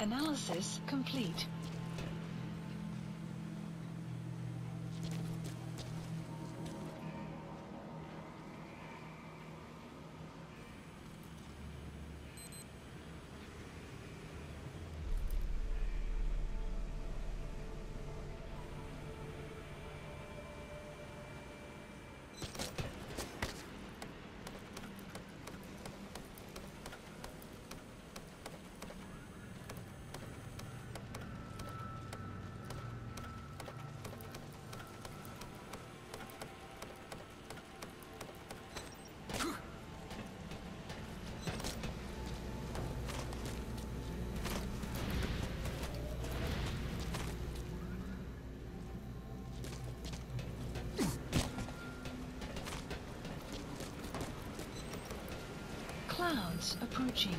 Analysis complete. Clouds approaching.